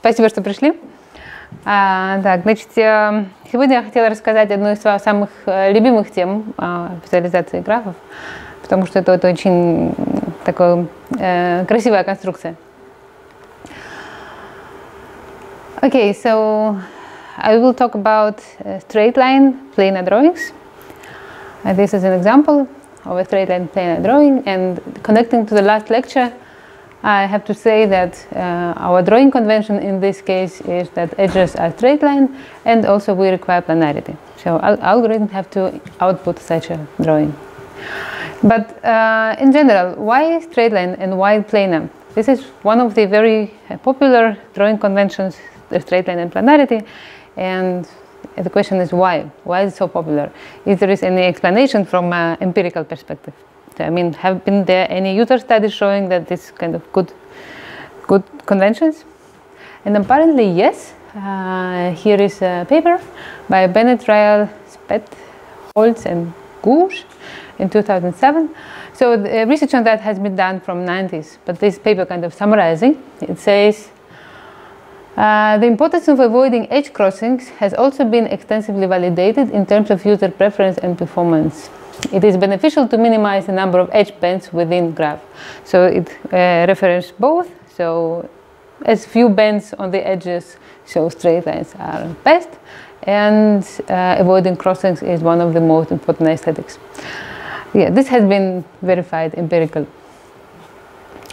Спасибо, что пришли. А, так, значит, э, сегодня я хотела рассказать одну из самых э, любимых тем а, визуализации графов, потому что это, это очень такая э, красивая конструкция. Okay, so I will talk about straight line planar drawings. Uh, this is an example of a straight line planar drawing and connecting to the last lecture, I have to say that uh, our drawing convention in this case is that edges are straight line and also we require planarity. So al algorithms have to output such a drawing. But uh, in general, why straight line and why planar? This is one of the very popular drawing conventions, straight line and planarity. And the question is why? Why is it so popular? If there is any explanation from an empirical perspective. I mean, have been there any user studies showing that this kind of good, good conventions? And apparently, yes. Uh, here is a paper by Bennett, Ryall, Speth, Holtz, and Gooch in 2007. So the research on that has been done from 90s, but this paper kind of summarizing, it says, uh, the importance of avoiding edge crossings has also been extensively validated in terms of user preference and performance. It is beneficial to minimize the number of edge bends within graph. So it uh, refers both. So as few bends on the edges, so straight lines are best. And uh, avoiding crossings is one of the most important aesthetics. Yeah, this has been verified empirically.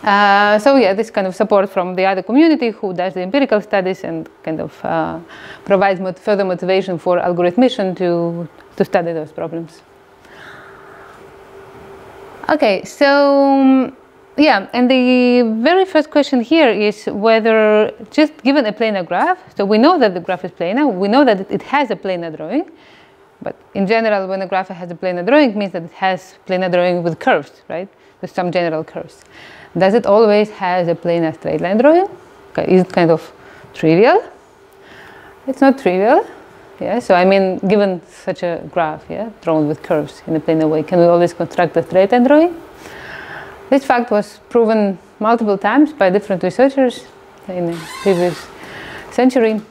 Uh, so yeah, this kind of support from the other community who does the empirical studies and kind of uh, provides mot further motivation for algorithmician to, to study those problems. Okay, so yeah, and the very first question here is whether just given a planar graph, so we know that the graph is planar, we know that it has a planar drawing, but in general, when a graph has a planar drawing, it means that it has planar drawing with curves, right? With some general curves. Does it always has a planar straight line drawing? Is it kind of trivial? It's not trivial. Yeah, so I mean, given such a graph, yeah, drawn with curves in a planar way, can we always construct a straight line drawing? This fact was proven multiple times by different researchers in the previous century.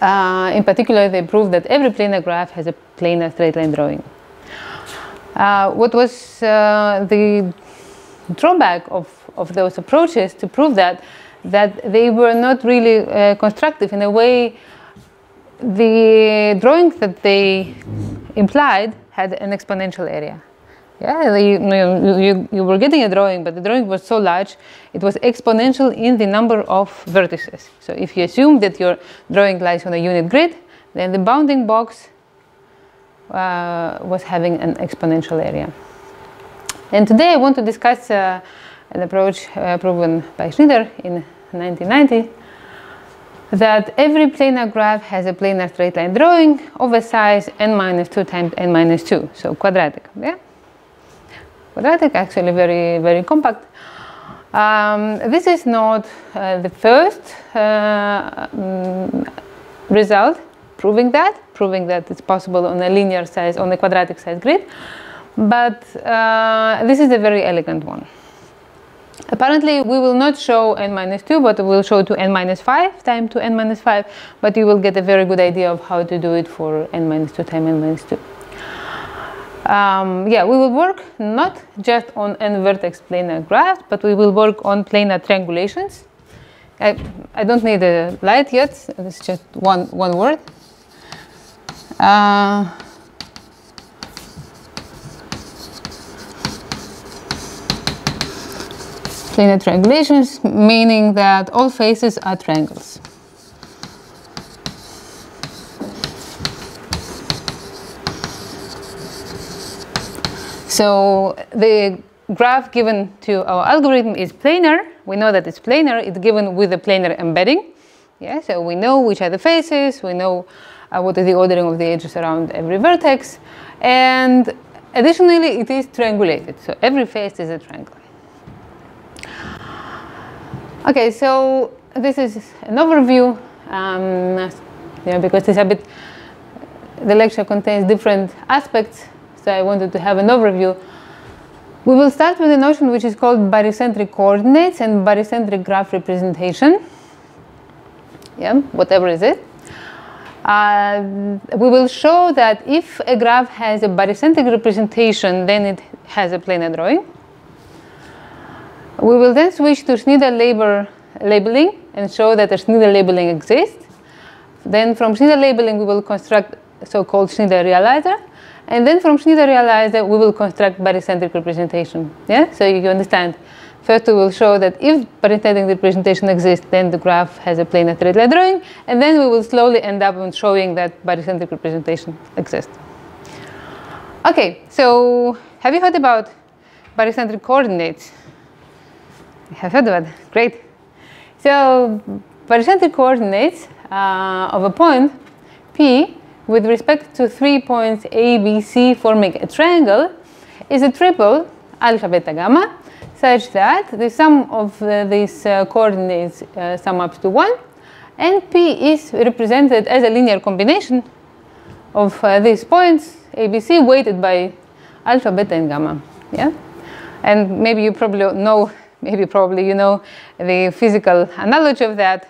Uh, in particular, they proved that every planar graph has a planar straight line drawing. Uh, what was uh, the drawback of, of those approaches to prove that, that they were not really uh, constructive in a way the drawings that they implied had an exponential area. Yeah, you, you, you, were getting a drawing, but the drawing was so large, it was exponential in the number of vertices. So if you assume that your drawing lies on a unit grid, then the bounding box uh, was having an exponential area. And today I want to discuss uh, an approach uh, proven by Schnyder in 1990 that every planar graph has a planar straight line drawing of a size n minus 2 times n minus 2, so quadratic. Yeah? Quadratic, actually very, very compact. Um, this is not uh, the first uh, um, result proving that, proving that it's possible on a linear size, on a quadratic size grid, but uh, this is a very elegant one. Apparently, we will not show n minus 2, but we will show to n minus 5 time to n minus 5, but you will get a very good idea of how to do it for n minus 2 time n minus 2. Um, yeah, we will work not just on n vertex planar graphs, but we will work on planar triangulations. I, I don't need a light yet, it's just one, one word. Uh, planar triangulations, meaning that all faces are triangles. So the graph given to our algorithm is planar. We know that it's planar. It's given with a planar embedding. Yeah, so we know which are the faces. We know uh, what is the ordering of the edges around every vertex. And additionally, it is triangulated. So every face is a triangle. Okay, so this is an overview. Um, know, because it's a bit, the lecture contains different aspects, so I wanted to have an overview. We will start with a notion which is called barycentric coordinates and barycentric graph representation. Yeah, whatever is it. Uh, we will show that if a graph has a barycentric representation, then it has a planar drawing. We will then switch to Schnyder labeling and show that a Schnyder labeling exists. Then from Schnyder labeling, we will construct so-called Schnyder realizer. And then from Schnyder realizer, we will construct barycentric representation. Yeah, so you understand First, we will show that if barycentric representation exists, then the graph has a planar straight line drawing, and then we will slowly end up on showing that barycentric representation exists. Okay, so have you heard about barycentric coordinates? You have heard about it. Great. So barycentric coordinates uh, of a point P with respect to three points A, B, C forming a triangle is a triple alpha, beta, gamma such that the sum of uh, these uh, coordinates uh, sum up to 1 and P is represented as a linear combination of uh, these points ABC weighted by alpha, beta and gamma. Yeah? And maybe you probably know, maybe probably you know the physical analogy of that.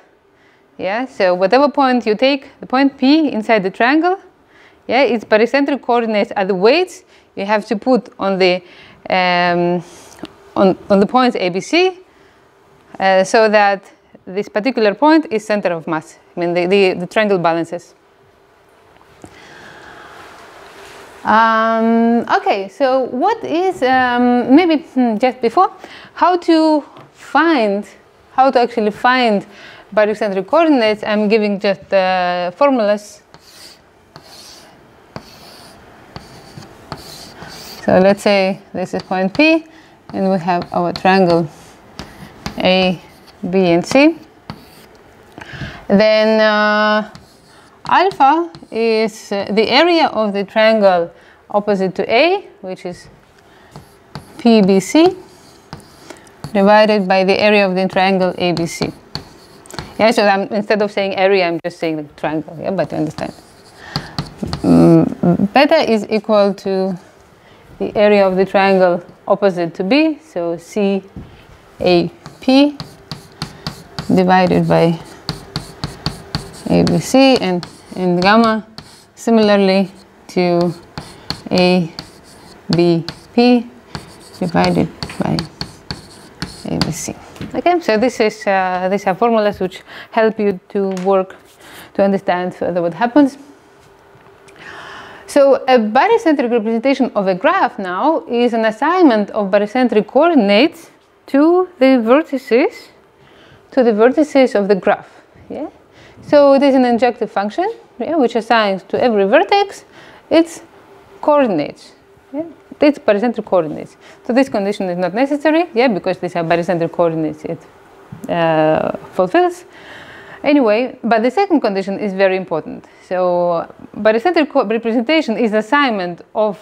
Yeah, so whatever point you take, the point P inside the triangle, yeah, its barycentric coordinates are the weights you have to put on the um, on, on the points ABC uh, so that this particular point is center of mass. I mean, the, the, the triangle balances. Um, okay, so what is, um, maybe hmm, just before, how to find, how to actually find barycentric coordinates, I'm giving just uh, formulas. So let's say this is point P, and we have our triangle A, B, and C. Then uh, alpha is uh, the area of the triangle opposite to A, which is PBC, divided by the area of the triangle ABC. Yeah, so I'm, instead of saying area, I'm just saying the triangle, yeah, but you understand. Mm, beta is equal to the area of the triangle opposite to B, so CAP divided by ABC and, and gamma similarly to ABP divided by ABC. Okay, so this is uh, these are formulas which help you to work to understand further what happens. So a barycentric representation of a graph now is an assignment of barycentric coordinates to the vertices, to the vertices of the graph. Yeah? So it is an injective function yeah, which assigns to every vertex its coordinates. Yeah? Its barycentric coordinates. So this condition is not necessary, yeah, because these are barycentric coordinates it uh, fulfills. Anyway, but the second condition is very important. So barycentric representation is assignment of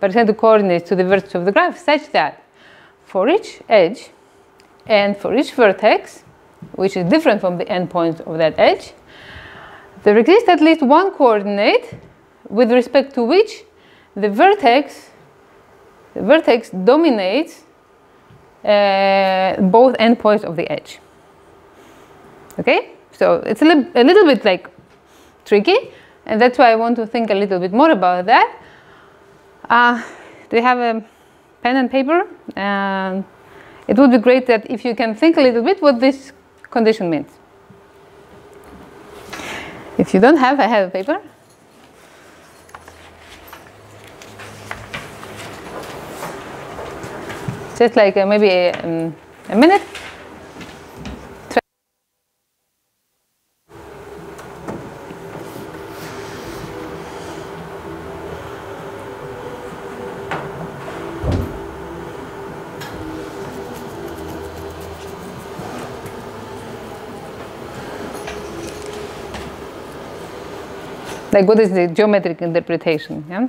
barycentric coordinates to the vertex of the graph such that for each edge and for each vertex, which is different from the endpoint of that edge, there exists at least one coordinate with respect to which the vertex, the vertex dominates uh, both endpoints of the edge. Okay? So it's a, li a little bit like tricky, and that's why I want to think a little bit more about that. Uh, do you have a pen and paper? Um, it would be great that if you can think a little bit what this condition means. If you don't have, I have a paper. Just like uh, maybe a, um, a minute. Like what is the geometric interpretation yeah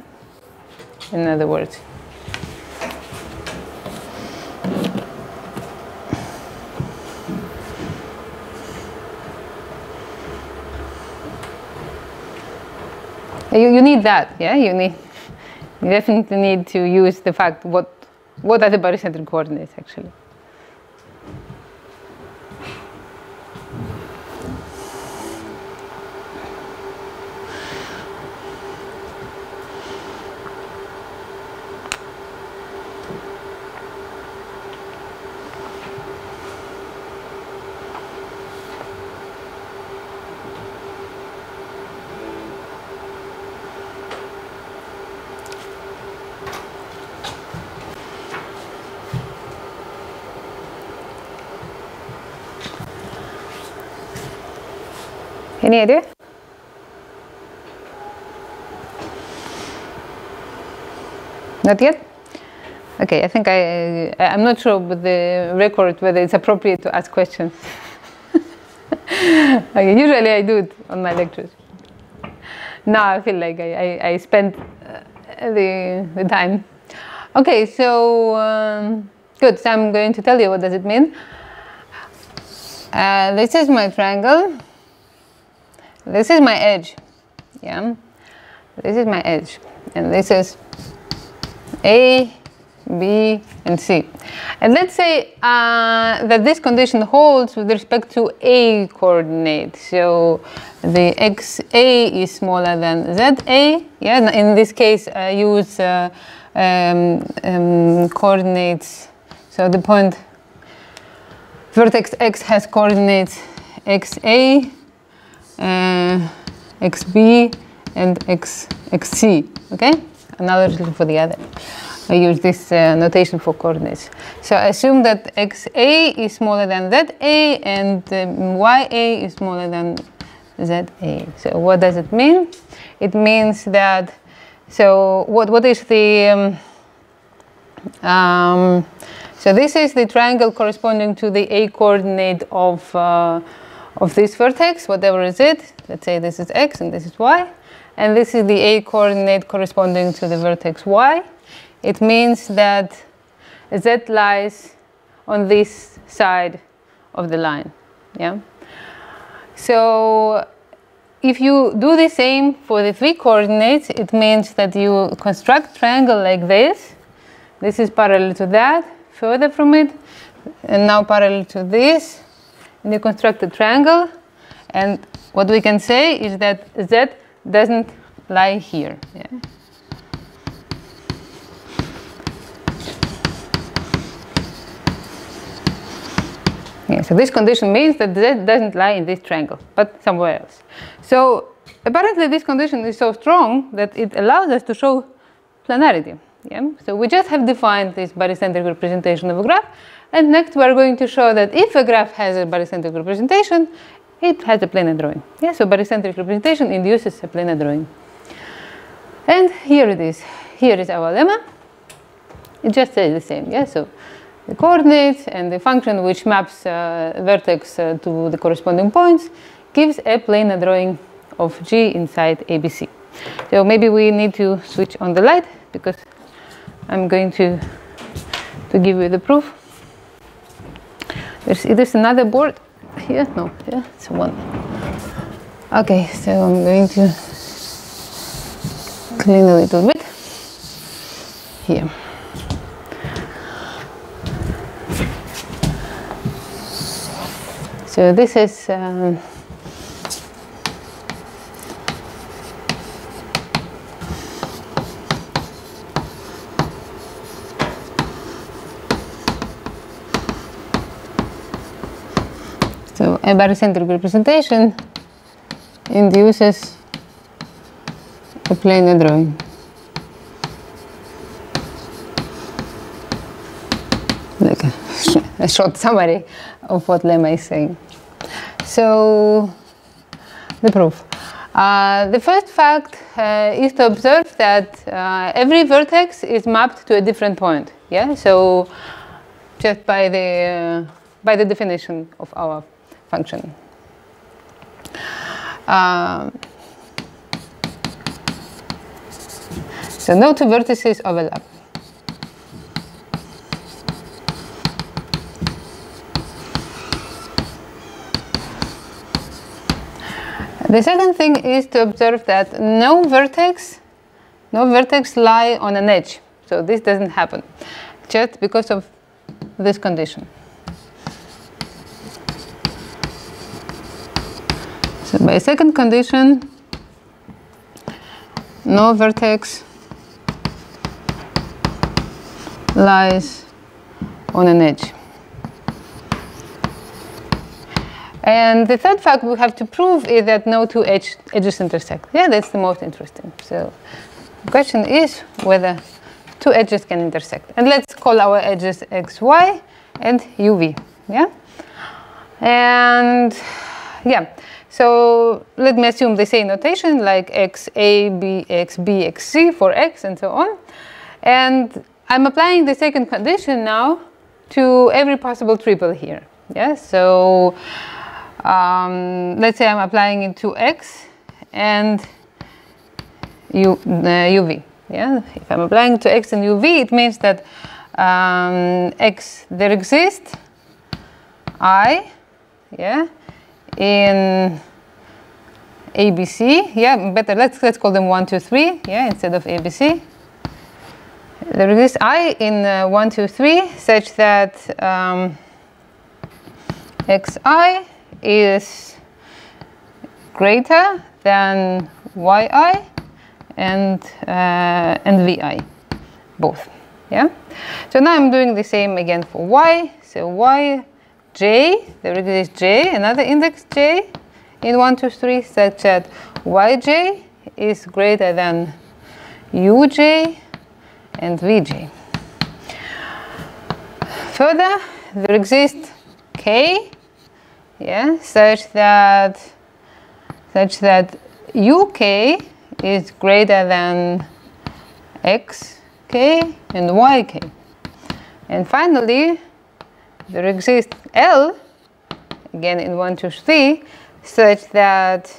in other words You, you need that, yeah? You need you definitely need to use the fact what what are the barycentric coordinates actually. Any idea? Not yet? Okay, I think I, I'm not sure with the record whether it's appropriate to ask questions. okay, usually I do it on my lectures. Now I feel like I, I, I spent uh, the, the time. Okay, so um, good, so I'm going to tell you what does it mean. Uh, this is my triangle this is my edge. Yeah. This is my edge. And this is A B and C. And let's say uh, that this condition holds with respect to A coordinate. So the XA is smaller than ZA yeah in this case I use uh, um, um, coordinates. So the point vertex X has coordinates XA xb and x, xc, okay? Another for the other. I use this uh, notation for coordinates. So assume that xa is smaller than za and um, ya is smaller than za. So what does it mean? It means that, so what, what is the, um, um, so this is the triangle corresponding to the a coordinate of uh, of this vertex, whatever is it, let's say this is x and this is y, and this is the a coordinate corresponding to the vertex y, it means that z lies on this side of the line. Yeah. So if you do the same for the three coordinates, it means that you construct triangle like this. This is parallel to that, further from it, and now parallel to this, and you construct a triangle and what we can say is that z doesn't lie here. Yeah. Yeah, so this condition means that z doesn't lie in this triangle, but somewhere else. So apparently this condition is so strong that it allows us to show planarity. Yeah? So we just have defined this barycentric representation of a graph, and next we are going to show that if a graph has a barycentric representation, it has a planar drawing. Yeah, so barycentric representation induces a planar drawing. And here it is. Here is our lemma. It just says the same. Yeah, so the coordinates and the function which maps uh, vertex uh, to the corresponding points gives a planar drawing of G inside ABC. So maybe we need to switch on the light because I'm going to to give you the proof. There's, there's another board here. No, yeah, it's one. Okay, so I'm going to clean a little bit here. So this is um, a barycentric representation induces a planar drawing. Like a, a short summary of what lemma is saying. So, the proof. Uh, the first fact uh, is to observe that uh, every vertex is mapped to a different point. Yeah, so just by the uh, by the definition of our function. Um, so no two vertices overlap. The second thing is to observe that no vertex, no vertex lie on an edge. So this doesn't happen just because of this condition. So by second condition, no vertex lies on an edge. And the third fact we have to prove is that no two edge, edges intersect. Yeah, that's the most interesting. So the question is whether two edges can intersect. And let's call our edges xy and uv. Yeah? And yeah, so let me assume the same notation like x a b x b x c for x and so on. And I'm applying the second condition now to every possible triple here. Yeah, so um, let's say I'm applying it to x and u, uh, uv. Yeah, if I'm applying to x and uv, it means that um, x there exists i, yeah, in ABC. Yeah, better let's let's call them one, two, three. Yeah, instead of ABC. There exists i in uh, one, two, three, such that um, xi is greater than yi and uh, and vi both yeah so now i'm doing the same again for y so y j there exists j another index j in 1 2 3 such that yj is greater than uj and vj further there exists k yeah, such that such that uk is greater than xk and yk. And finally, there exists L, again in 1, 2, 3, such that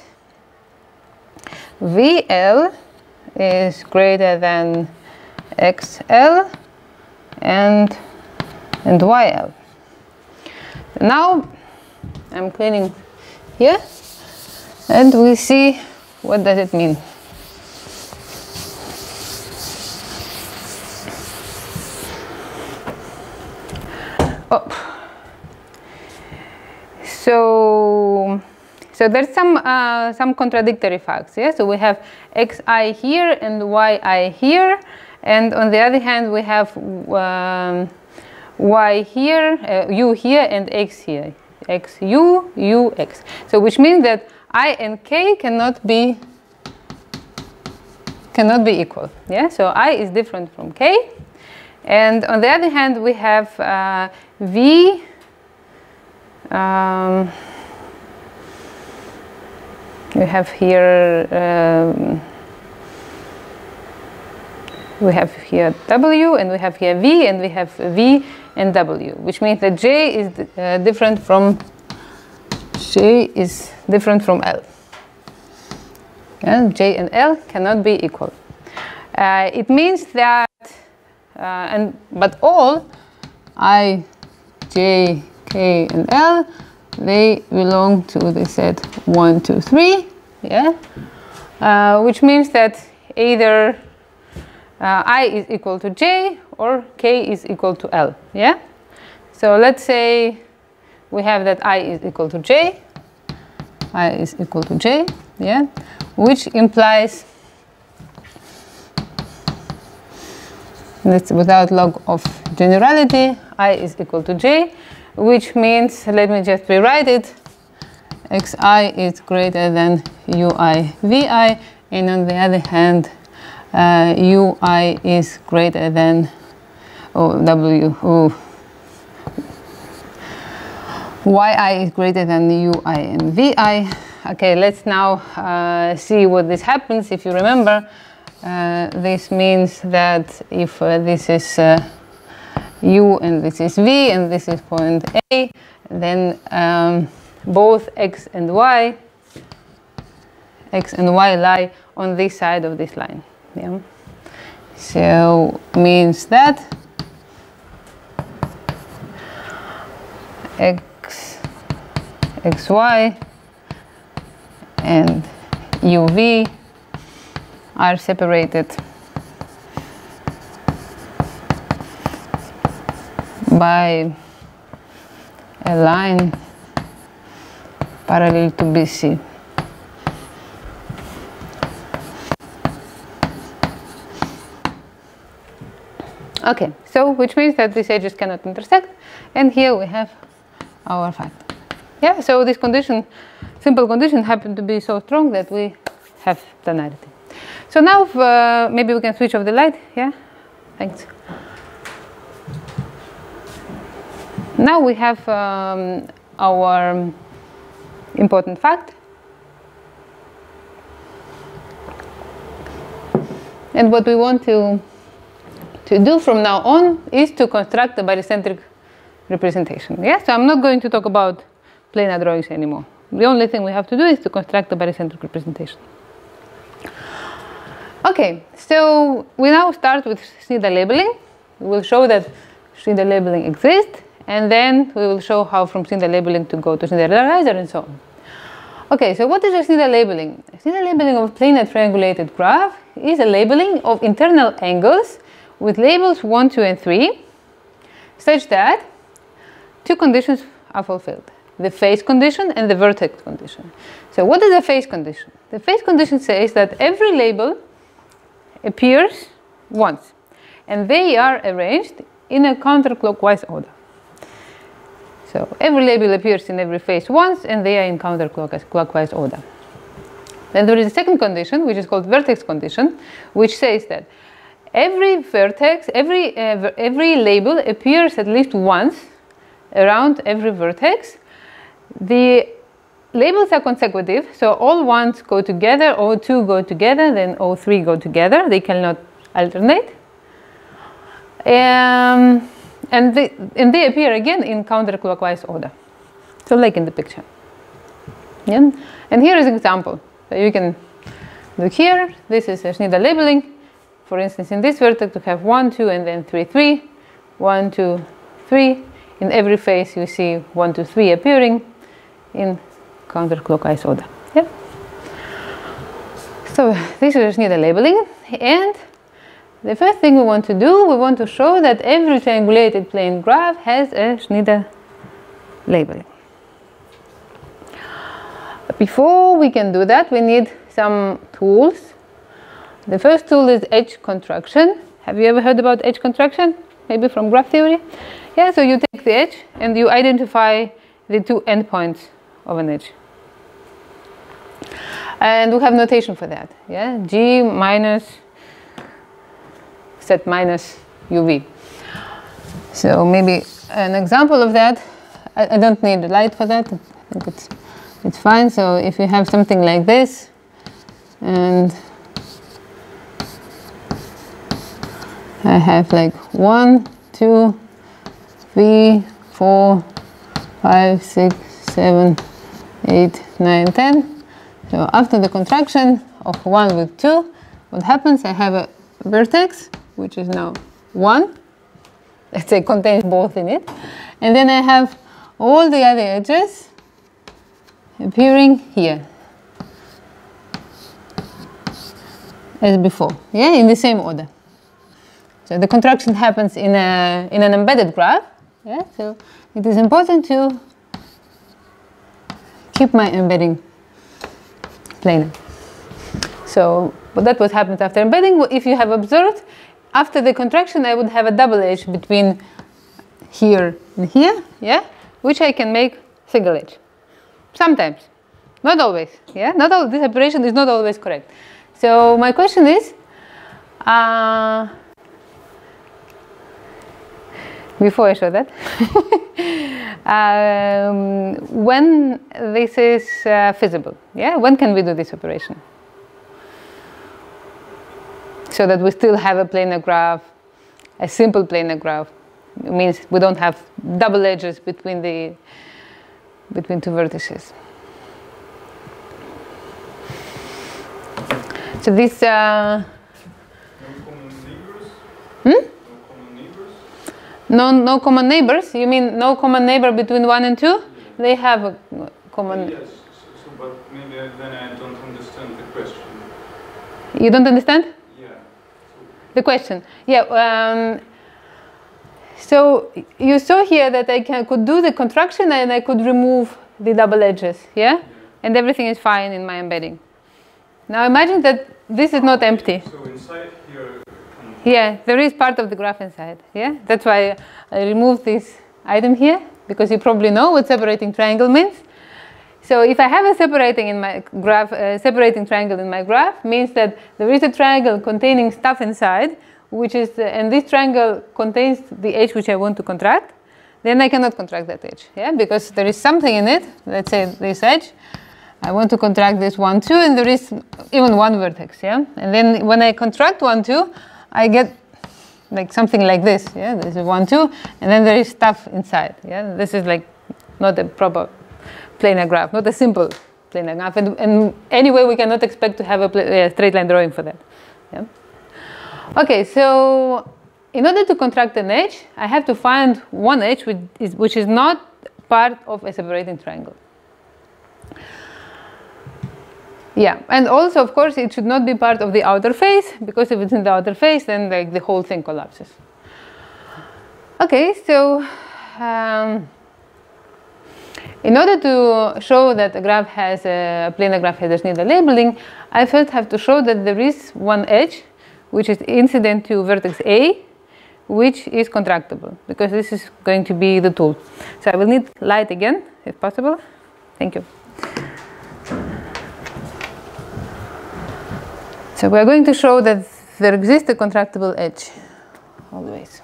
VL is greater than XL and, and YL. Now, I'm cleaning here and we see what does it mean. So, so there's some uh, some contradictory facts. Yeah. So we have xi here and yi here, and on the other hand we have um, y here, uh, u here, and x here x u u x. So which means that i and k cannot be cannot be equal. Yeah. So i is different from k, and on the other hand we have uh, v. Um, we have here um, we have here w and we have here v and we have v and W, which means that J is uh, different from J is different from L. and J and L cannot be equal. Uh, it means that, uh, and but all I, J, K, and L, they belong to the set 1, 2, 3, yeah? Uh, which means that either uh, I is equal to J or K is equal to L, yeah? So let's say we have that I is equal to J, I is equal to J, yeah? Which implies, that's without log of generality, I is equal to J, which means, let me just rewrite it, xi is greater than ui vi, and on the other hand, uh, ui is greater than oh, w oh, yi is greater than ui and vi. Okay, let's now uh, see what this happens. If you remember, uh, this means that if uh, this is uh, u and this is v and this is point A, then um, both x and y, x and y lie on this side of this line yeah. So means that x xy and UV are separated by a line parallel to BC. Okay, so which means that these edges cannot intersect, and here we have our fact. Yeah, so this condition, simple condition, happened to be so strong that we have planarity. So now uh, maybe we can switch off the light. Yeah, thanks. Now we have um, our important fact. And what we want to, to do from now on is to construct a barycentric representation. Yeah, so I'm not going to talk about planar drawings anymore. The only thing we have to do is to construct a barycentric representation. Okay, so we now start with Schnyder labeling. We will show that Schnyder labeling exists and then we will show how from Schnyder labeling to go to Schnyder realizer and so on. Okay, so what is a Schnyder labeling? Schnyder labeling of a planar triangulated graph is a labeling of internal angles with labels 1, 2 and 3 such that two conditions are fulfilled. The face condition and the vertex condition. So what is the face condition? The face condition says that every label appears once and they are arranged in a counterclockwise order. So every label appears in every face once and they are in counterclockwise order. Then there is a second condition which is called vertex condition which says that every vertex, every, uh, every label appears at least once around every vertex. The labels are consecutive, so all ones go together, all two go together, then all three go together. They cannot alternate. Um, and they, and they appear again in counterclockwise order. So like in the picture. Yeah? And here is an example. So you can look here. This is a Schnyder labeling. For instance, in this vertex, you have 1, 2, and then 3, 3. 1, 2, 3. In every face, you see 1, 2, 3 appearing in counterclockwise order. Yeah? So this is Schnyder labeling. And the first thing we want to do, we want to show that every triangulated plane graph has a Schnyder labeling. Before we can do that, we need some tools. The first tool is edge contraction. Have you ever heard about edge contraction? Maybe from graph theory? Yeah, so you take the edge and you identify the two endpoints of an edge. And we have notation for that. Yeah, G minus set minus UV. So maybe an example of that, I, I don't need light for that, I think it's, it's fine. So if you have something like this, and I have like one, two, three, four, five, six, seven, eight, nine, ten. So after the contraction of one with two, what happens? I have a vertex which is now 1. Let's say contains both in it. And then I have all the other edges appearing here as before, yeah, in the same order. So the contraction happens in, a, in an embedded graph, yeah, so it is important to keep my embedding So but that what happens after embedding. If you have observed, after the contraction, I would have a double edge between here and here, yeah, which I can make single edge. Sometimes, not always, yeah, not all, this operation is not always correct. So my question is, uh, before I show that, um, when this is uh, feasible, yeah, when can we do this operation? so that we still have a planar graph, a simple planar graph. It means we don't have double edges between the between two vertices. So this. Uh, hmm? No, no common neighbors. You mean no common neighbor between one and two? They have a common. Yes, so, but maybe then I don't understand the question You don't understand? Yeah. The question. Yeah. Um, so you saw here that I can, could do the contraction and I could remove the double edges, yeah? And everything is fine in my embedding. Now imagine that this is not empty. So. Yeah, there is part of the graph inside, yeah? That's why I removed this item here, because you probably know what separating triangle means. So if I have a separating in my graph, uh, separating triangle in my graph means that there is a triangle containing stuff inside, which is, uh, and this triangle contains the edge which I want to contract, then I cannot contract that edge, yeah, because there is something in it, let's say this edge, I want to contract this one, two, and there is even one vertex, yeah, and then when I contract one, two, I get like something like this, yeah, this is one, two, and then there is stuff inside, yeah, this is like not a proper planar graph, not a simple planar graph. And, and anyway, we cannot expect to have a, a straight line drawing for that. Yeah? Okay, so in order to contract an edge, I have to find one edge which is, which is not part of a separating triangle. Yeah, and also, of course, it should not be part of the outer face, because if it's in the outer face, then like the whole thing collapses. Okay, so um, in order to show that a graph has a planar graph has Schnyder labeling, I first have to show that there is one edge which is incident to vertex A, which is contractible, because this is going to be the tool. So I will need light again, if possible. Thank you. So we are going to show that there exists a contractible edge always.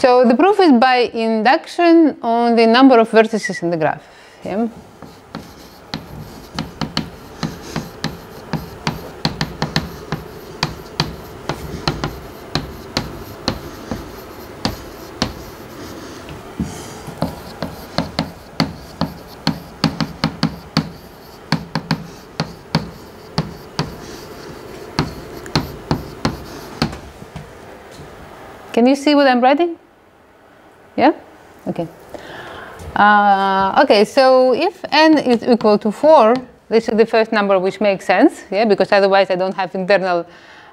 So the proof is by induction on the number of vertices in the graph. Yeah? Can you see what I'm writing? Yeah? Okay. Uh, okay, so if n is equal to 4, this is the first number which makes sense, yeah, because otherwise I don't have internal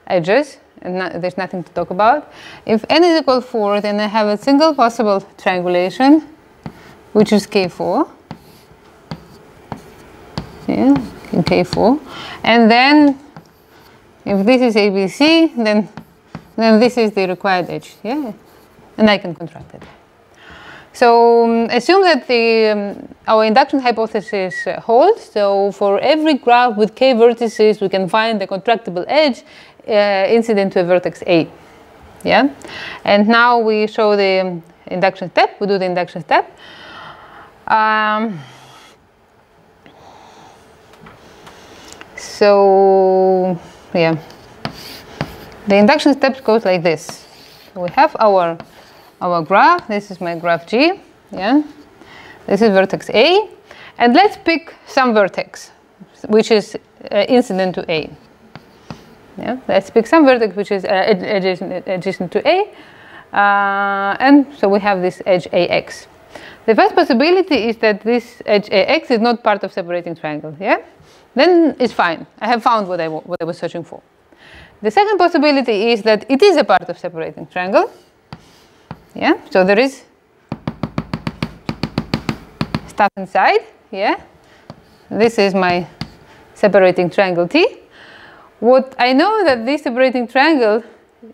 edges and there's nothing to talk about. If n is equal to 4, then I have a single possible triangulation, which is k4. Yeah, in k4. And then if this is ABC, then then this is the required edge, yeah, and I can contract it. So um, assume that the, um, our induction hypothesis uh, holds. So for every graph with k vertices, we can find the contractible edge uh, incident to a vertex A. Yeah, and now we show the um, induction step. We do the induction step. Um, so yeah. The induction steps goes like this. So we have our, our graph. This is my graph G. Yeah. This is vertex A. And let's pick some vertex, which is uh, incident to A. Yeah. Let's pick some vertex which is uh, adjacent, adjacent to A. Uh, and so we have this edge AX. The first possibility is that this edge AX is not part of separating triangle. Yeah. Then it's fine. I have found what I, what I was searching for. The second possibility is that it is a part of separating triangle. Yeah, so there is stuff inside. Yeah, this is my separating triangle T. What I know that this separating triangle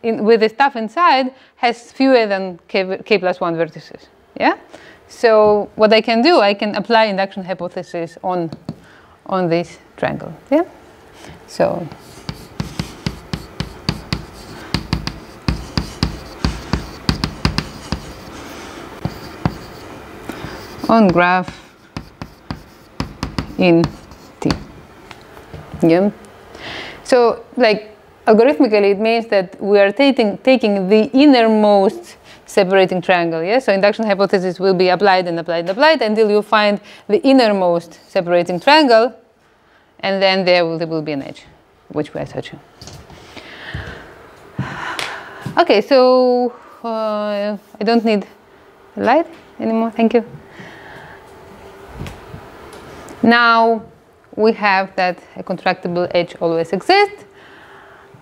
in, with the stuff inside has fewer than k, k plus 1 vertices. Yeah, so what I can do, I can apply induction hypothesis on on this triangle. Yeah, so. On graph in T. Yeah. So like algorithmically it means that we are taking, taking the innermost separating triangle. Yeah? So induction hypothesis will be applied and applied and applied until you find the innermost separating triangle and then there will, there will be an edge which we are searching. Okay, so uh, I don't need light anymore, thank you. Now we have that a contractible edge always exists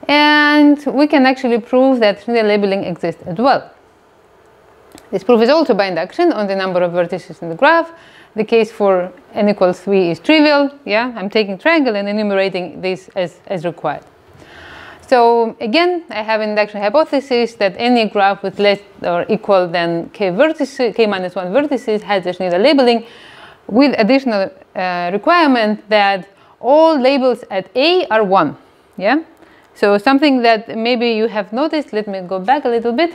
and we can actually prove that Schnyder labeling exists as well. This proof is also by induction on the number of vertices in the graph. The case for n equals 3 is trivial. Yeah, I'm taking triangle and enumerating this as, as required. So again, I have an induction hypothesis that any graph with less or equal than k vertices, k minus 1 vertices has a Schnyder labeling with additional uh, requirement that all labels at A are 1. Yeah? So something that maybe you have noticed, let me go back a little bit.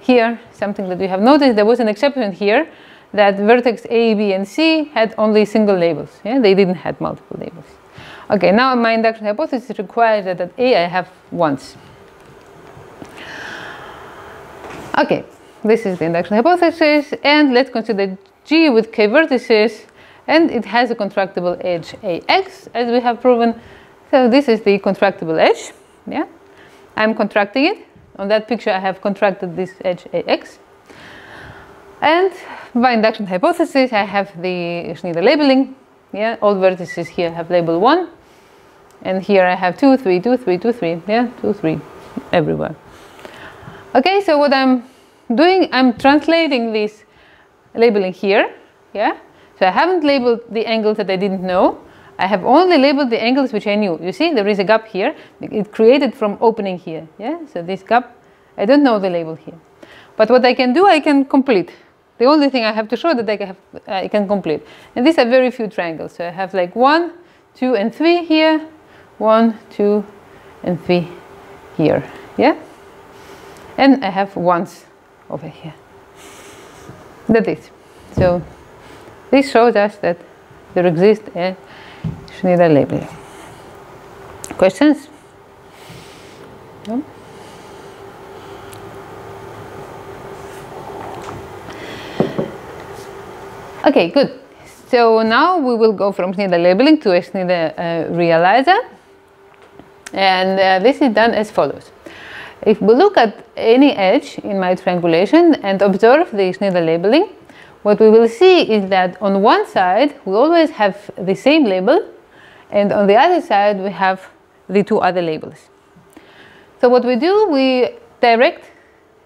Here, something that you have noticed, there was an exception here that vertex A, B, and C had only single labels. Yeah? They didn't have multiple labels. Okay, now my induction hypothesis requires that at A I have ones. Okay, this is the induction hypothesis, and let's consider G with k vertices, and it has a contractible edge AX, as we have proven. So this is the contractible edge. Yeah, I'm contracting it. On that picture, I have contracted this edge AX. And by induction hypothesis, I have the Schnyder labeling. Yeah, all vertices here have label 1. And here I have 2, 3, 2, 3, 2, 3. Yeah, 2, 3 everywhere. Okay, so what I'm doing, I'm translating this labeling here. Yeah, so I haven't labeled the angles that I didn't know. I have only labeled the angles which I knew. You see, there is a gap here. It created from opening here. Yeah, so this gap, I don't know the label here. But what I can do, I can complete. The only thing I have to show that I can, have, I can complete. And these are very few triangles. So I have like one, two, and three here. One, two, and three here. Yeah? And I have ones over here. That is. So this shows us that there exists a Schnyder labeling. Questions? No? Okay, good. So now we will go from Schnyder labeling to a Schnyder uh, realizer. And uh, this is done as follows. If we look at any edge in my triangulation and observe the Schnyder labeling, what we will see is that on one side we always have the same label and on the other side we have the two other labels. So what we do, we direct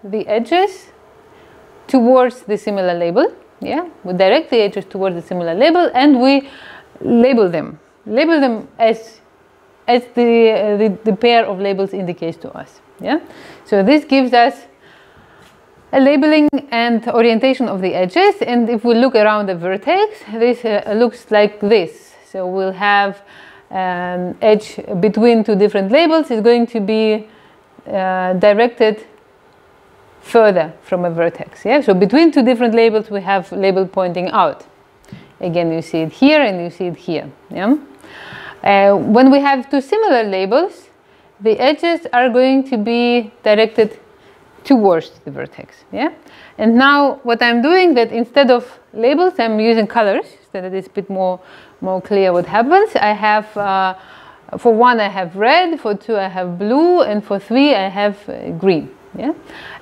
the edges towards the similar label yeah, we direct the edges towards the similar label and we label them. Label them as as the, uh, the, the pair of labels indicates to us. Yeah, so this gives us a labeling and orientation of the edges. And if we look around the vertex, this uh, looks like this. So we'll have um, edge between two different labels is going to be uh, directed further from a vertex. Yeah? So between two different labels, we have label pointing out. Again, you see it here and you see it here. Yeah? Uh, when we have two similar labels, the edges are going to be directed towards the vertex. Yeah? And now what I'm doing that instead of labels, I'm using colors so that it is a bit more, more clear what happens. I have, uh, for one I have red, for two I have blue, and for three I have uh, green. Yeah?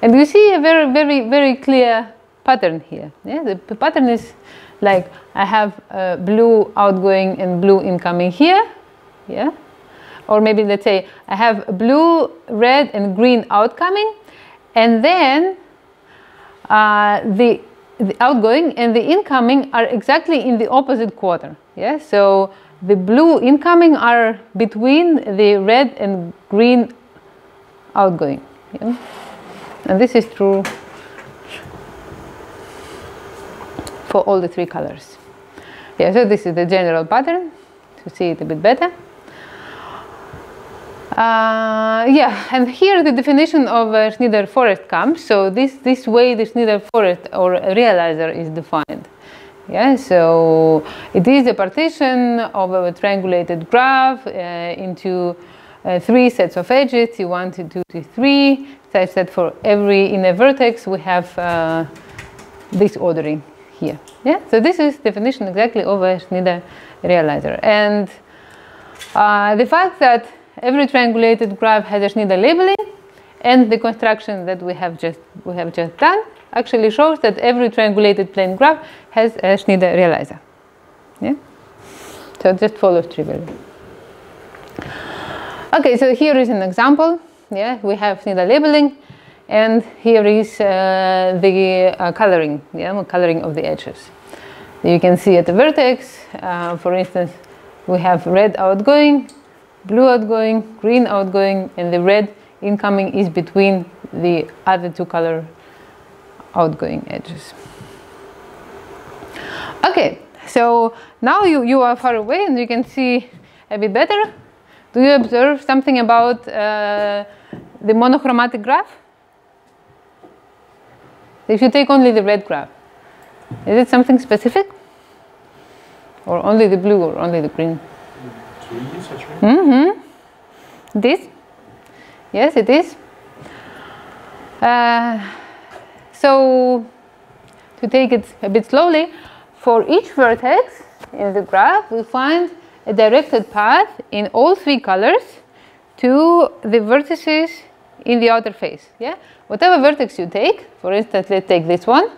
And you see a very, very, very clear pattern here. Yeah? The pattern is like I have uh, blue outgoing and blue incoming here. Yeah? Or maybe let's say I have blue, red, and green outcoming, and then uh, the, the outgoing and the incoming are exactly in the opposite quarter. Yeah? So the blue incoming are between the red and green outgoing. Yeah? And this is true for all the three colors. Yeah, so this is the general pattern to see it a bit better. Uh, yeah, and here the definition of a Schnyder forest comes. So this, this way the Schnyder forest or realizer is defined. Yeah, so it is a partition of a triangulated graph uh, into uh, three sets of edges, T1, T2, T3, such that for every inner vertex we have uh, this ordering here. Yeah, so this is definition exactly of a Schnyder realizer. And uh, the fact that every triangulated graph has a Schnyder labeling and the construction that we have just we have just done actually shows that every triangulated plane graph has a Schnyder realizer. Yeah? So it just follows trivially. Okay, so here is an example. Yeah, we have Schnyder labeling, and here is uh, the uh, coloring, yeah, coloring of the edges. You can see at the vertex, uh, for instance, we have red outgoing, blue outgoing, green outgoing, and the red incoming is between the other two color outgoing edges. Okay, so now you, you are far away and you can see a bit better. Do you observe something about uh, the monochromatic graph? If you take only the red graph, is it something specific? Or only the blue or only the green? Mm-hmm. This? Yes, it is. Uh, so, to take it a bit slowly, for each vertex in the graph, we find a directed path in all three colors to the vertices in the outer face. Yeah, whatever vertex you take, for instance, let's take this one,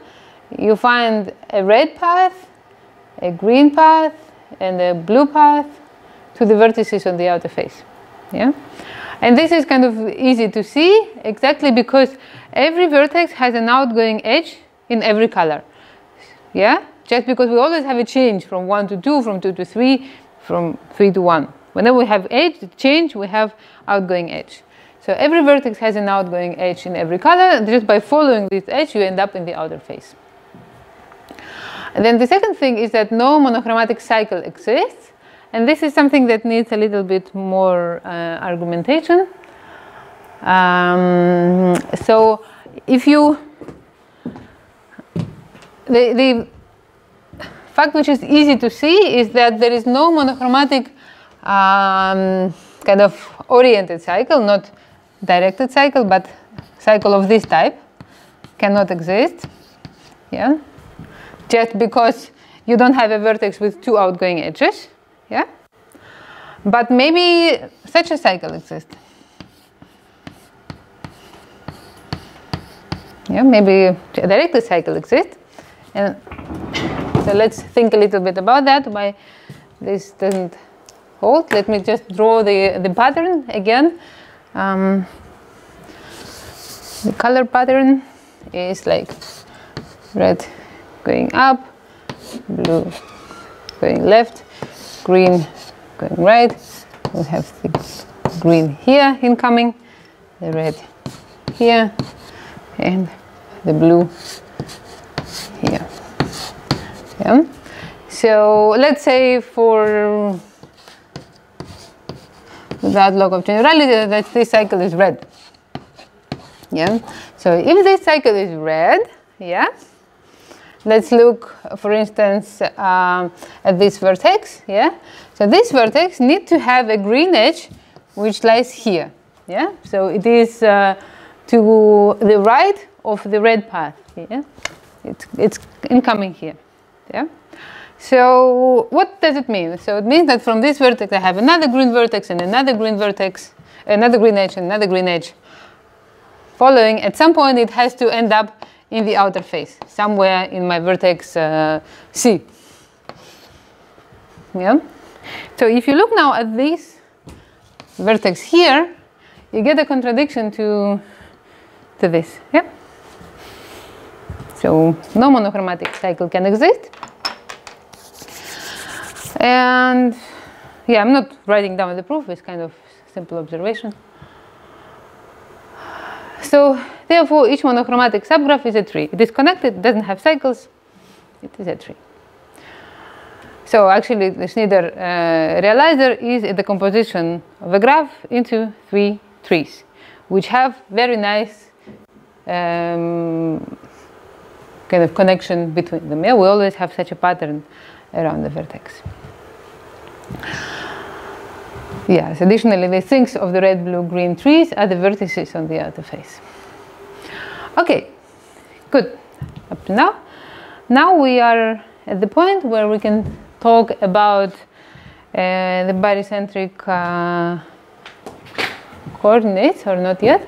you find a red path, a green path, and a blue path to the vertices on the outer face. Yeah, and this is kind of easy to see exactly because every vertex has an outgoing edge in every color. Yeah, just because we always have a change from 1 to 2, from 2 to 3, from 3 to 1. Whenever we have edge change, we have outgoing edge. So every vertex has an outgoing edge in every color. Just by following this edge, you end up in the outer face. And then the second thing is that no monochromatic cycle exists. And this is something that needs a little bit more uh, argumentation. Um, so if you, the, the fact which is easy to see is that there is no monochromatic um, kind of oriented cycle, not directed cycle, but cycle of this type cannot exist. Yeah, just because you don't have a vertex with two outgoing edges. Yeah, but maybe such a cycle exists. Yeah, maybe a directed cycle exists, and so let's think a little bit about that, why this doesn't hold. Let me just draw the, the pattern again. Um, the color pattern is like red going up, blue going left, green going right. We have the green here incoming, the red here, and the blue here. Yeah. So let's say for that log of generality uh, that this cycle is red. Yeah. So if this cycle is red, yeah. Let's look, for instance, um, at this vertex. Yeah. So this vertex need to have a green edge, which lies here. Yeah. So it is uh, to the right of the red path. Yeah. It's it's incoming here. Yeah. So what does it mean? So it means that from this vertex I have another green vertex and another green vertex, another green edge and another green edge. Following, at some point it has to end up in the outer face, somewhere in my vertex uh, C. Yeah. So if you look now at this vertex here, you get a contradiction to to this. Yeah. So no monochromatic cycle can exist. And yeah, I'm not writing down the proof, it's kind of simple observation. So therefore, each monochromatic subgraph is a tree. It is connected, it doesn't have cycles, it is a tree. So actually, the Schnyder uh, realizer is a decomposition of a graph into three trees, which have very nice um, kind of connection between them. Yeah, we always have such a pattern around the vertex. Yes, additionally, the things of the red, blue, green trees are the vertices on the outer face. Okay, good. Up to now. Now we are at the point where we can talk about uh, the barycentric uh, coordinates, or not yet.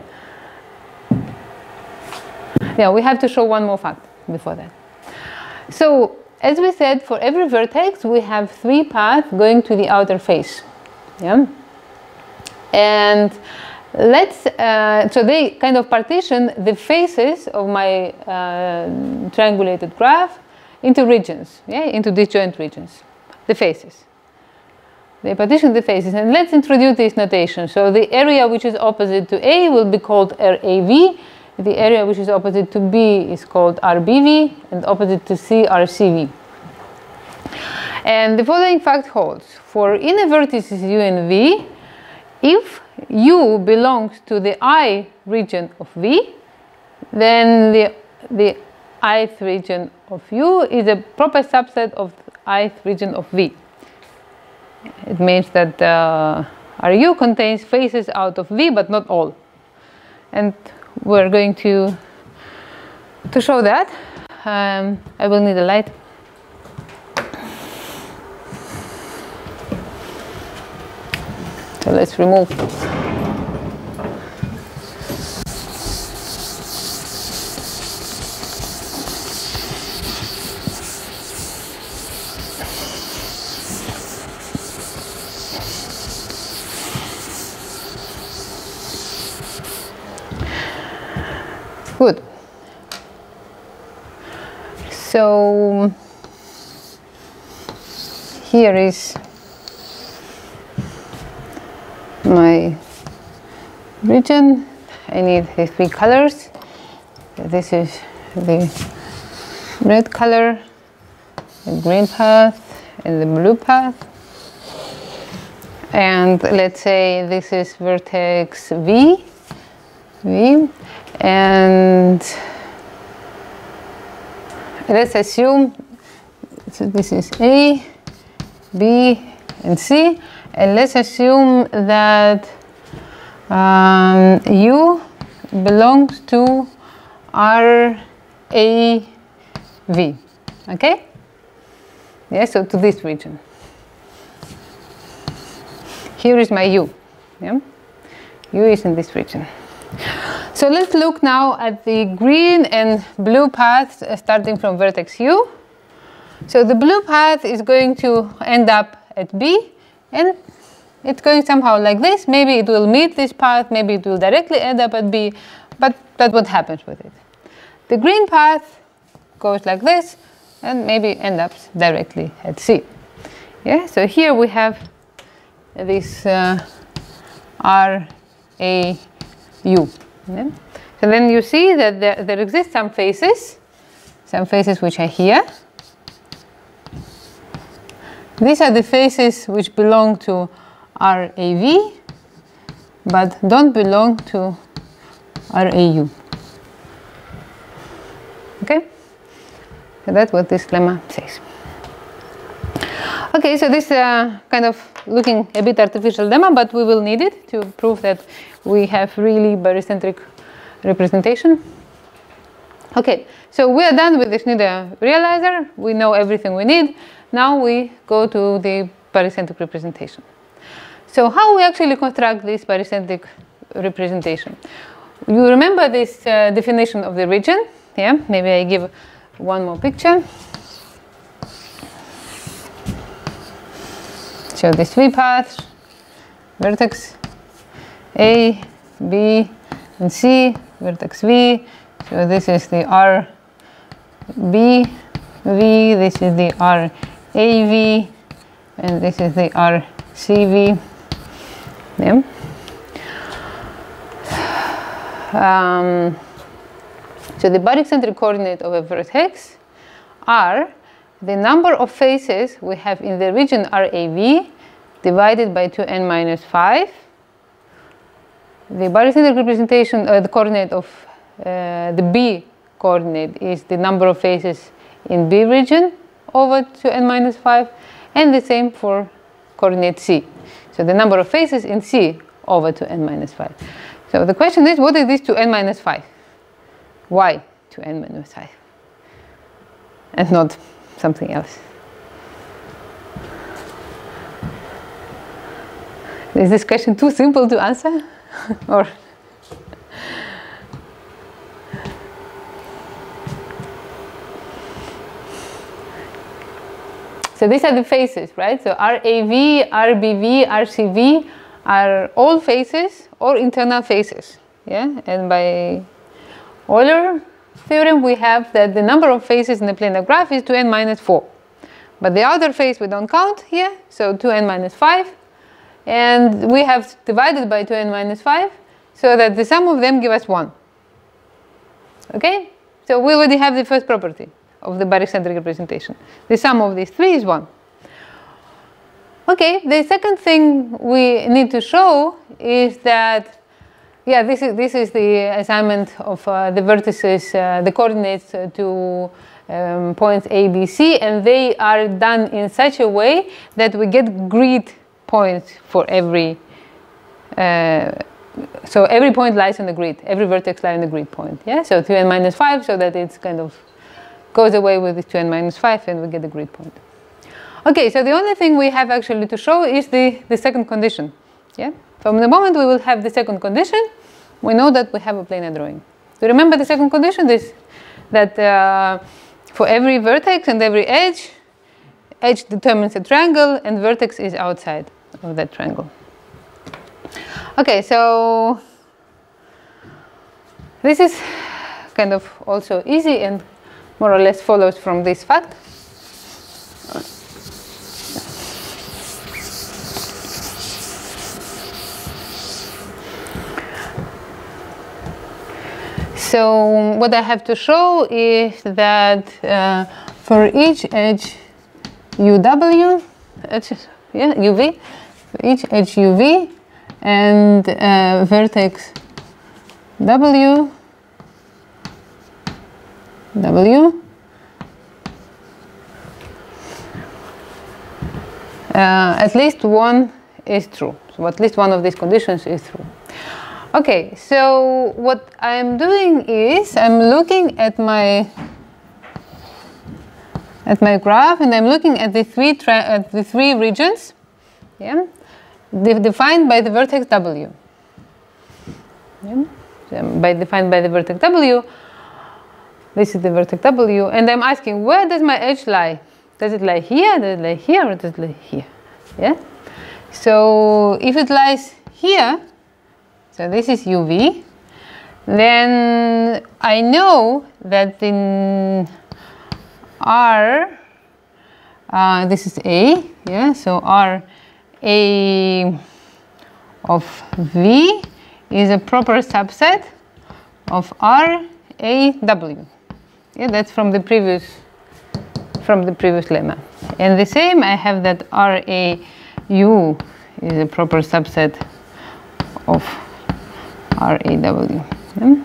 yeah, we have to show one more fact before that. So as we said, for every vertex, we have three paths going to the outer face. Yeah. And let's, uh, so they kind of partition the faces of my uh, triangulated graph into regions, yeah, into disjoint regions, the faces. They partition the faces, and let's introduce this notation. So the area which is opposite to A will be called RAV, the area which is opposite to B is called RBV, and opposite to C, RCV. And the following fact holds. For inner vertices U and V, if U belongs to the I region of V, then the, the ith region of U is a proper subset of the ith region of V. It means that uh, RU contains faces out of V, but not all. And we're going to, to show that. Um, I will need a light. So let's remove Good. So here is my region. I need the three colors. This is the red color, the green path, and the blue path. And let's say this is vertex V, V, and let's assume so this is A, B, and C, and let's assume that um, U belongs to R, A, V. Okay? Yeah, so to this region. Here is my U. Yeah? U is in this region. So let's look now at the green and blue paths uh, starting from vertex u. So the blue path is going to end up at B and it's going somehow like this. Maybe it will meet this path, maybe it will directly end up at B, but that's what happens with it. The green path goes like this and maybe end up directly at C. Yeah, so here we have this uh, R, A, U. Yeah? So then you see that there, there exist some faces, some faces which are here. These are the faces which belong to RAV, but don't belong to RAU. Okay? So that's what this lemma says. Okay, so this uh, kind of looking a bit artificial lemma, but we will need it to prove that we have really barycentric representation. Okay, so we are done with the Schnyder realizer. We know everything we need. Now we go to the barycentric representation. So how we actually construct this barycentric representation? You remember this uh, definition of the region? Yeah, maybe I give one more picture. So these three paths, vertex A, B, and C, vertex V. So this is the R, B, V, this is the R, A, V, and this is the R, C, V. Yeah. Um, so the barycentric coordinate of a vertex are the number of faces we have in the region RAV divided by 2n minus 5. The barycentric representation, uh, the coordinate of uh, the B coordinate is the number of faces in B region over 2n minus 5 and the same for coordinate C. So the number of faces in C over 2n minus 5. So the question is, what is this 2n minus 5? Why 2n minus 5? And not something else. Is this question too simple to answer? or So these are the faces, right? So RAV, RBV, RCV are all faces or internal faces. Yeah, and by Euler theorem, we have that the number of faces in the planar graph is 2n minus 4. But the outer face we don't count here, so 2n minus 5. And we have divided by 2n minus 5 so that the sum of them give us 1. Okay? So we already have the first property of the barycentric representation. The sum of these three is 1. Okay, the second thing we need to show is that, yeah, this is, this is the assignment of uh, the vertices, uh, the coordinates uh, to um, points A, B, C, and they are done in such a way that we get grid points for every, uh, so every point lies on the grid, every vertex lies on the grid point, yeah? So 2n minus 5 so that it's kind of goes away with the 2n minus 5 and we get the grid point. Okay, so the only thing we have actually to show is the, the second condition. Yeah? From the moment we will have the second condition, we know that we have a planar drawing. Do you remember the second condition? This that uh, for every vertex and every edge, edge determines a triangle and vertex is outside of that triangle. Okay, so this is kind of also easy and more or less follows from this fact. So what I have to show is that uh, for each edge UW, yeah, UV, each edge UV and uh, vertex W, W, uh, at least one is true. So at least one of these conditions is true. Okay, so what I'm doing is I'm looking at my at my graph and I'm looking at the three at the three regions, yeah, defined by the vertex W. Yeah? So by defined by the vertex W, this is the vertex W, and I'm asking where does my edge lie? Does it lie here? Does it lie here? Or does it lie here? Yeah. So if it lies here, so this is UV. Then I know that in R, uh, this is A, yeah, so R A of V is a proper subset of R A W. Yeah, that's from the previous from the previous lemma. And the same, I have that R A U is a proper subset of RAW, yeah?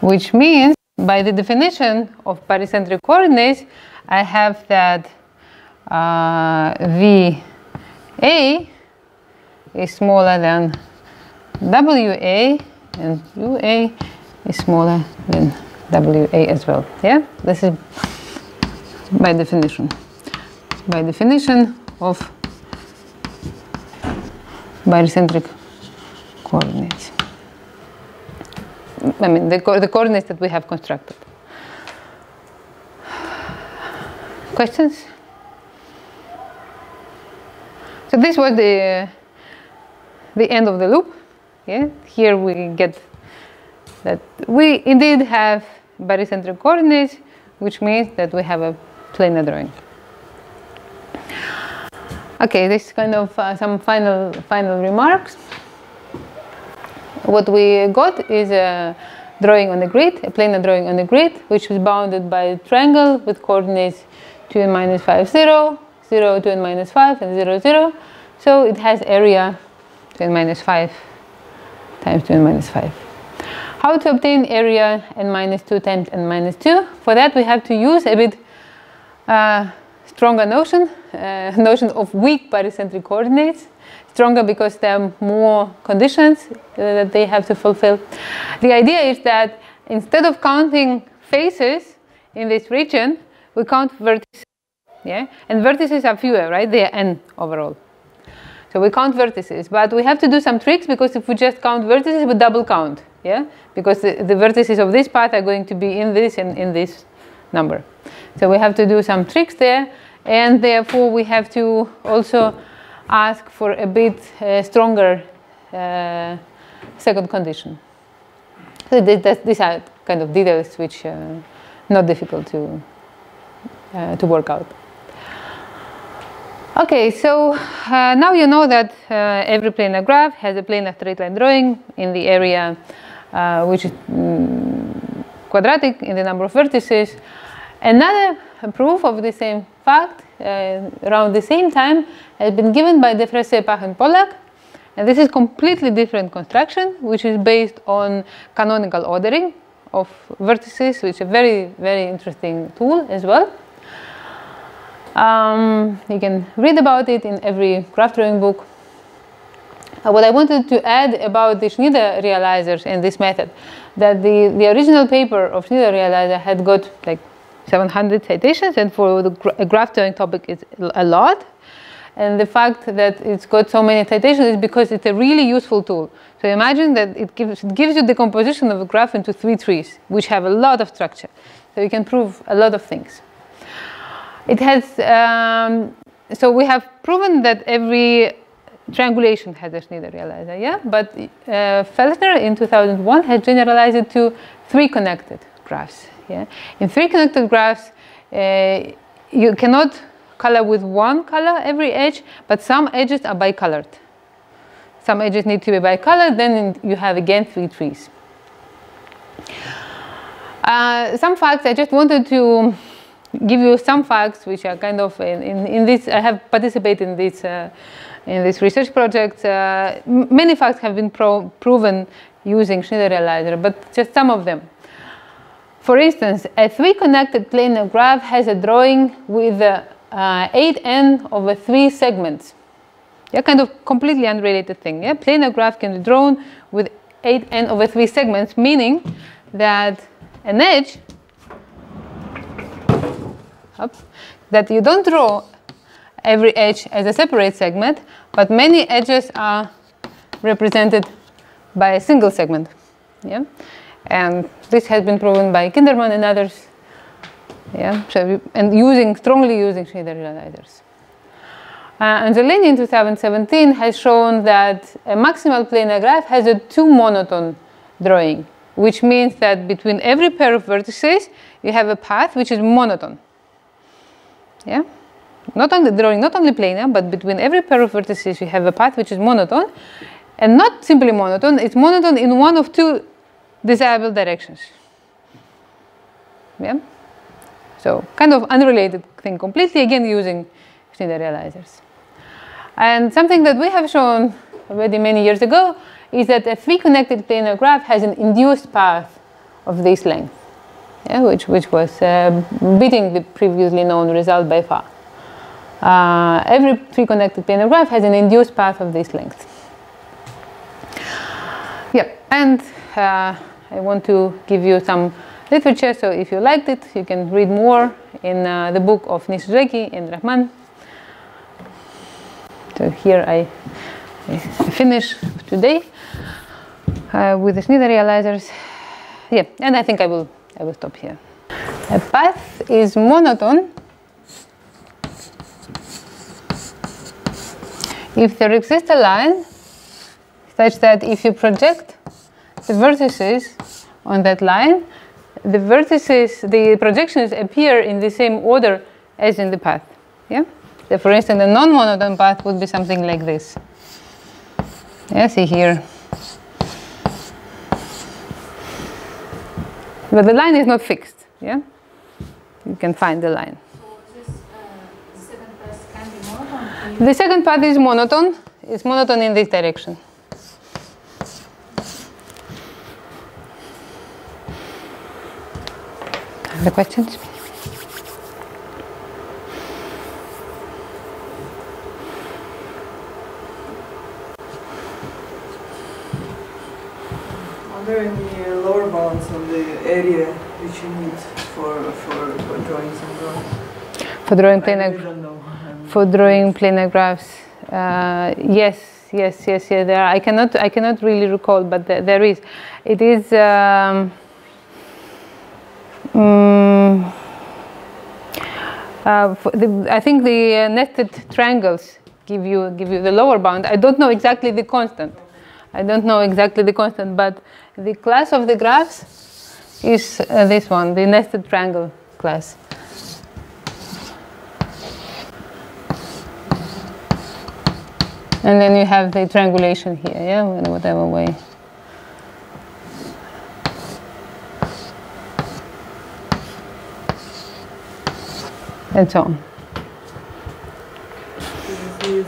which means by the definition of barycentric coordinates, I have that uh, VA is smaller than WA and UA is smaller than WA as well. Yeah, this is by definition. By definition of barycentric coordinates. I mean, the, co the coordinates that we have constructed. Questions? So this was the the end of the loop. Yeah, here we get that we indeed have barycentric coordinates, which means that we have a planar drawing. Okay, this kind of uh, some final final remarks. What we got is a drawing on the grid, a planar drawing on the grid, which is bounded by a triangle with coordinates 2 and minus 5, 0, 0, 2 n minus 5, and 0, 0. So it has area 2 n minus 5 times 2 n minus 5. How to obtain area n minus 2 times n minus 2? For that we have to use a bit uh, stronger notion, uh, notion of weak barycentric coordinates stronger because there are more conditions uh, that they have to fulfill. The idea is that instead of counting faces in this region, we count vertices. Yeah? And vertices are fewer, right? They are n overall. So we count vertices, but we have to do some tricks because if we just count vertices, we double count. Yeah? Because the, the vertices of this path are going to be in this and in this number. So we have to do some tricks there and therefore we have to also ask for a bit uh, stronger uh, second condition. So these are kind of details which are uh, not difficult to, uh, to work out. Okay, so uh, now you know that uh, every planar graph has a planar straight line drawing in the area uh, which is mm, quadratic in the number of vertices. Another proof of the same fact uh, around the same time has been given by de Fraysseix, Pach and Pollack. And this is completely different construction, which is based on canonical ordering of vertices, which is a very, very interesting tool as well. Um, you can read about it in every graph drawing book. Uh, what I wanted to add about the Schnyder realizers and this method, that the, the original paper of Schnyder realizer had got like 700 citations, and for the gra graph drawing topic, it's a lot. And the fact that it's got so many citations is because it's a really useful tool. So imagine that it gives, it gives you the composition of a graph into three trees, which have a lot of structure. So you can prove a lot of things. It has, um, so we have proven that every triangulation has a Schnyder realizer, yeah? But uh, Felsner in 2001 has generalized it to three connected graphs, yeah? In three connected graphs, uh, you cannot color with one color every edge, but some edges are bicolored. Some edges need to be bicolored, then you have again three trees. Uh, some facts I just wanted to give you some facts which are kind of in, in, in this, I have participated in this, uh, in this research project. Uh, many facts have been pro proven using Schnyder realizer, but just some of them. For instance, a three connected planar graph has a drawing with uh, 8n over three segments. Yeah, kind of completely unrelated thing. Yeah, planar graph can be drawn with 8n over three segments, meaning that an edge that you don't draw every edge as a separate segment, but many edges are represented by a single segment. Yeah, and this has been proven by Kindermann and others. Yeah, so and using strongly using realizers. Uh, and Zeleny in 2017 has shown that a maximal planar graph has a two monotone drawing, which means that between every pair of vertices, you have a path which is monotone. Yeah, not only drawing not only planar, but between every pair of vertices, you have a path which is monotone, and not simply monotone. It's monotone in one of two desirable directions. Yeah. So kind of unrelated thing completely, again using Schnyder realizers. And something that we have shown already many years ago is that a three connected planar graph has an induced path of this length, yeah, which, which was uh, beating the previously known result by far. Uh, every three connected planar graph has an induced path of this length. Yeah, and uh, I want to give you some literature, so if you liked it, you can read more in uh, the book of Nishizeki and Rahman. So here I, I finish today uh, with the Schnyder realizers. Yeah, and I think I will I will stop here. A path is monotone if there exists a line such that if you project the vertices on that line, the vertices, the projections appear in the same order as in the path. Yeah. So for instance, a non-monotone path would be something like this. Yeah, see here. But the line is not fixed. Yeah, you can find the line. the second path is monotone. It's monotone in this direction. Other questions? there any uh, lower bounds on the area which you need for for, for drawing some graphs? For drawing planar, really for drawing planar graphs, uh, yes, yes, yes, yes. There, are. I cannot, I cannot really recall, but there, there is. It is. Um, um, Uh, the, I think the uh, nested triangles give you give you the lower bound. I don't know exactly the constant. I don't know exactly the constant, but the class of the graphs is uh, this one, the nested triangle class. And then you have the triangulation here, yeah, in whatever way. And so on. This is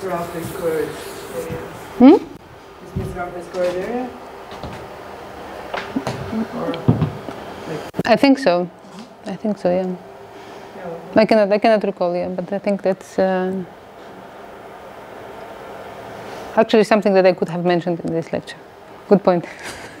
graph is squared area. Hmm? This means graph is squared area? I think so. I think so, yeah. yeah, I cannot, I cannot recall, yeah, but I think that's uh, actually something that I could have mentioned in this lecture. Good point.